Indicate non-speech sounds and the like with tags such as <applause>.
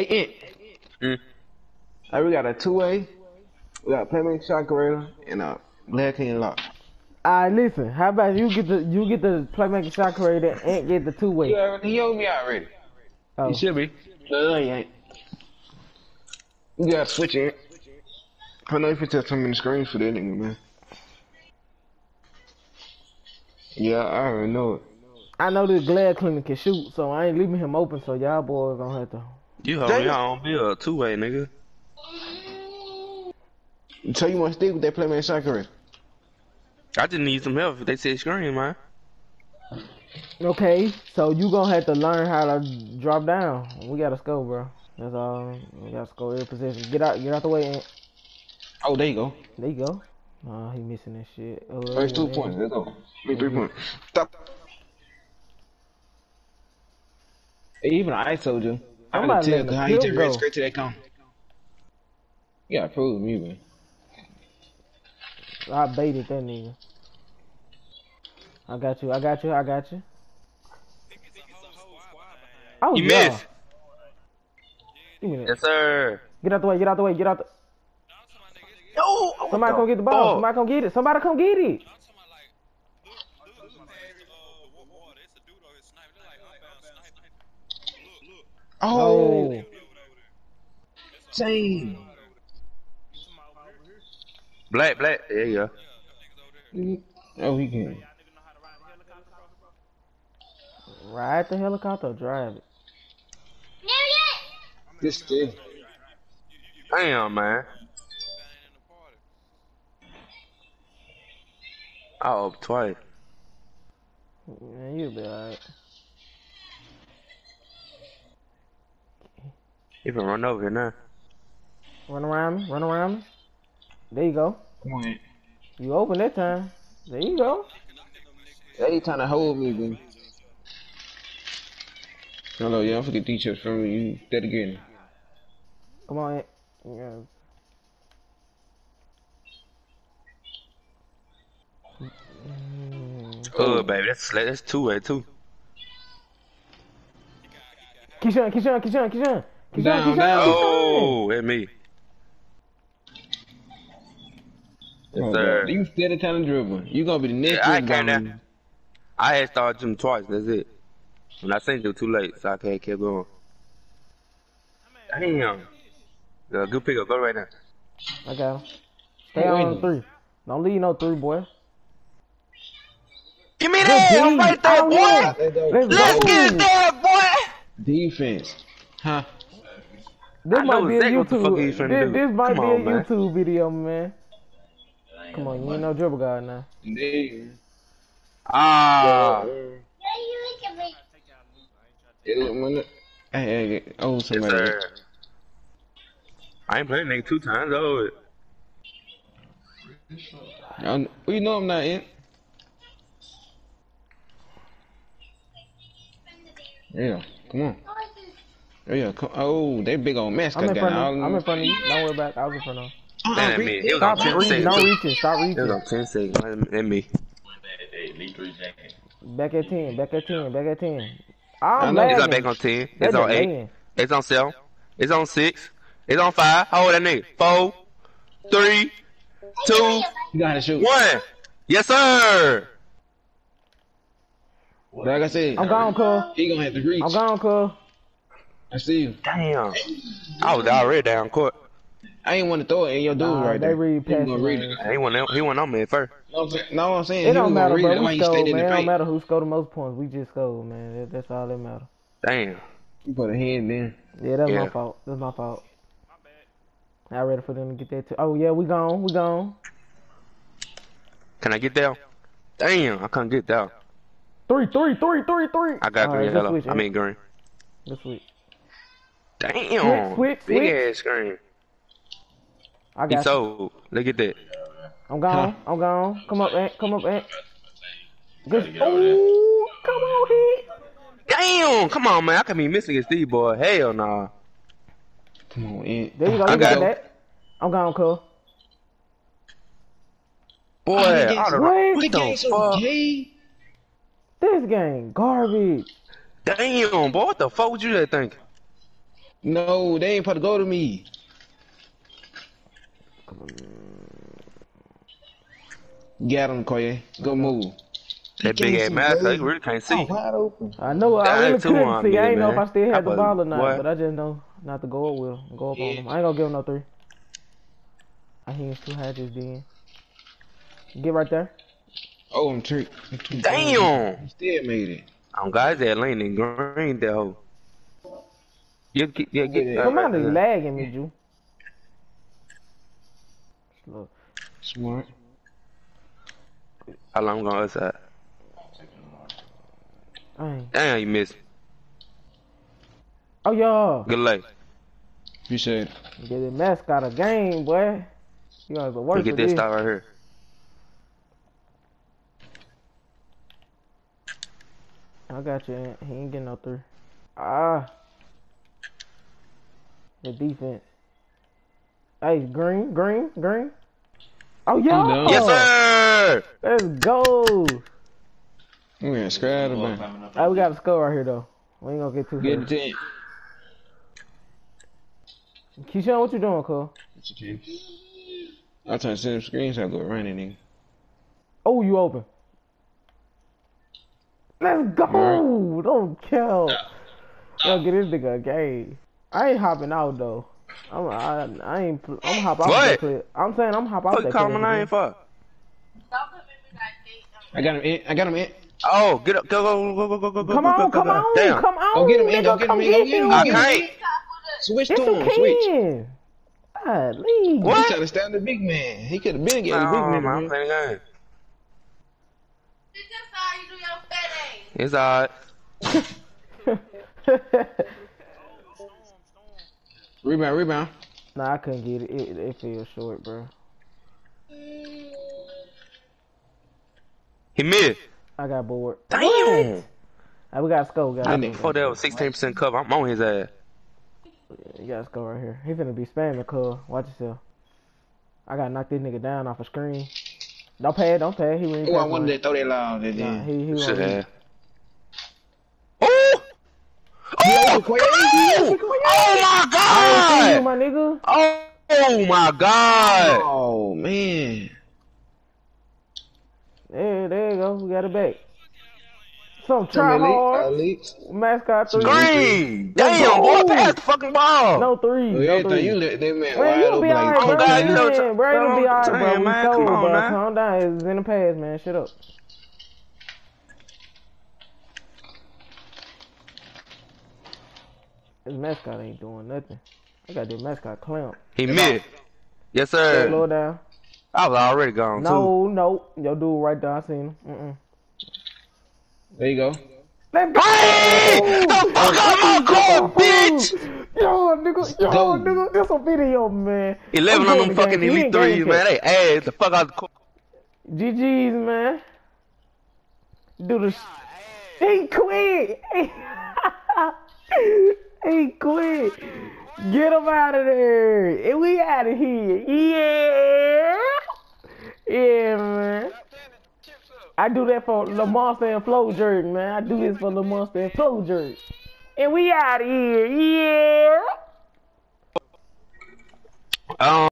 Hey, Int. Mm. Hey, we got a two-way. We got a playmaker shot creator and a black king lock. Alright, listen. How about you get the you get the playmaker shot creator and get the two way? He, already, he owed me already. Oh. You should be. No, he ain't. You gotta switch it. I know if you tell too many screens for that nigga, man. Yeah, I already know it. I know this glass cleaner can shoot, so I ain't leaving him open. So y'all boys gonna have to. You hold Damn. your own bill two way, nigga. So you want to stick with that playmaker shot creator? I just need some help if they say screen, man. Okay, so you gonna have to learn how to drop down. We gotta score, bro. That's all. We gotta score every position. Get out, get out the way. And Oh, there you go. there you go. Oh, he missing that shit. Oh, First two points. Let's go. Me three points. Stop. Hey, even I told you. I I'm gotta not tell letting you the how you kill just ran go. straight to that cone. You gotta prove me, man. I baited that nigga. I got you. I got you. I got you. Oh You yeah. missed. Give me that. Yes, sir. Get out the way. Get out the way. Get out the. No. Somebody come get the ball. Oh. Somebody come get it. Somebody come get it. Oh, Oh. same. Black, black. There you go. Mm, oh, he can. Ride the helicopter. or Drive it. This still. Damn, man. Oh, twice. Man, you'll be alright. You can run over here now. Run around me. Run around me. There you go. Come on. You open that time. There you go. They trying to hold me, man. Hello, yeah, I'm forget teachers from you. Dead again. Come on. Ant. Yeah. Oh, baby, that's that's two way too. Keyshawn, Keyshawn, Keyshawn, Keyshawn. Keyshawn, Down, Keyshawn, down. Keyshawn. Oh, at me. Yes, Oh, sir. God. You steady trying to dribble. You gonna be the next Yeah, I dribble can't. I had started them twice. That's it. When I sent you too late, so I can't keep going. Damn. Uh, good pickup. Go right now. I got him. Stay Hey, on wait. three. Don't leave no three, boy. Give me that. I'm right there, boy. Let's. Let's Let's get it there, boy. Defense. Huh? This I might be a exactly what the fuck YouTube. he's This, this might Come be on, a man. YouTube video, man. Come on, you ain't no dribble guy now. There. Ah. It look when Hey, hey, hey, oh, somebody. sir. I ain't playing nigga two times over. I, well, you know I'm not in. Yeah, come on. Oh yeah, come. Oh, they big old mascot I'm in front of you. I'm in front of you. Don't worry about it. I was in front of you. Stand at me. It was on Stop 10 reaching. seconds. Don't reaching. Stop It was on 10 seconds. At me. Back at 10. Back at 10. Back at 10. I I'm know. It's lagging. on back on 10. That It's on 8. laying. It's on 7. It's on 6. It's on 5. Hold that nigga. 4, 3, 2, You gotta shoot. 1. Yes, sir. Like I said, I'm gone, cuz. he gonna have to reach. I'm gone, cuz. I see you. Damn. I was already down court. I ain't want to throw it in your dude Nah, right they there. read He past gonna read man. it. He went, he went on me at first. No, I'm saying, no, I'm saying It don't matter, bro. it. We scored, man. It don't matter who scored the most points. We just scored, man. That, that's all that matter. Damn. You put a hand in. Yeah, that's Yeah. my fault. That's my fault. My I ready for them to get that too. Oh yeah, we gone. We gone. Can I get down? Damn, I can't get down. Three, three, three, three, three. I got All green. right, Hello. I mean eh? green. Let's switch. Damn. Switch, switch, Big switch. ass screen. I He got you. sold. Look at that. I'm gone. I'm gone. Come up, Ant. Come up, Ant. Good. get over there. Ooh, come on, he. Damn. Come on, man. I can be missing against these boy. Hell nah. Come on, in. There you go. I You got got that. I'm gone, cuz. Boy, Oh, he I don't What? know. What the game's fuck? gay. This game garbage. Damn, boy. What the fuck would you that think? No, they ain't supposed to go to me. Got him, Koye. Go move. That big ass see, mask, bro. you really can't see. Oh, wide open. I know. I really couldn't on see. I me, ain't know if. I still I had the ball or not, what? but I just know not to go up with. Go up on him. I ain't gonna give him no three. I think it's too high just then. Get right there. Oh, I'm tricked. Damn! He still made it. Oh, I'm guys that lane in green that hoe. You get, yeah, get Yeah. Come on, uh, is lagging me, Ju. Slow. Smart. How long I'm going outside? Dang. Damn, you missed. Oh yeah. Good luck. Appreciate it. Get the mascot a game, boy. You guys are You worse get this this. stop right here. I got you. He ain't getting no three. Ah. The defense. Hey, green, green, green. Oh yeah. done. Yes, sir! Let's go. I'm gonna scrap him. Hey, we got a score right here though. We ain't gonna get too Get it. Keyshawn, what you doing, Cole? I trying to send him screens. I go running. Nigga. Oh, you open. Let's go. Don't kill. Yo, get this nigga a game. I ain't hopping out though. I'm I, I ain't I'm hop out What? that clip. I'm saying I'm hop out What that you call clip. my name for? I got him in. I got him in. Oh, get up, go, go, go, go, go, go, go, Come go, on, go, come go. on, Damn. come on. Go get him in. Go get him in. Go get him. I Go get him in. can't. Switch Yes, to him. Switch. can. God, leave. What? He trying to stand the big man. He could have been getting the big No, man. man, I'm man. playing the game. It's alright. <laughs> <laughs> Rebound, rebound. nah, I couldn't get it. It, it feels short, bro. He missed. I got bored. Damn. Hey, we got to score, guys. That nigga- Before that was 16% cover. I'm on his ass. You got to score right here. He finna be spamming, cuz. Watch yourself. I gotta knock this nigga down off a screen. Don't pay don't pay. He ring Oh, I past wanted to throw that loud. Nah, he, he Should won't. have. Oh! Oh! Oh! Oh my I ain't see you, god! my nigga. Oh, oh my god! Oh man. There, there you go. We got it back. Some Some try elite, hard. elite. Mascot three. Green! Damn, go. boy, pass the fucking ball! No three. Oh, No everything three. you let that man Man, wide you'll be like alright, oh, bro. Oh, God, you know, Man, bro, it'll be alright, bro. on, We man, cold, come on, bro. Calm down. It's in the past, man. Shut up. This mascot ain't doing nothing. I got this mascot clamp. He missed. Yes, sir. Slow sir. down. I was already gone, too. No, no. Yo, dude right there. I seen him. Mm-mm. There you go. Let's go! Hey! The fuck out my court, bitch! Yo, nigga, yo, go. nigga, that's a video, man. 11 I'm on them to fucking game. Elite threes, man. check. They ass the fuck out the court. GG's, man. Do the. He quit. <laughs> Hey, quit. Get him out of there. And we out of here. Yeah. Yeah, man. I do that for the monster and flow jerk, man. I do this for the monster and flow jerk. And we out of here. Yeah. Um.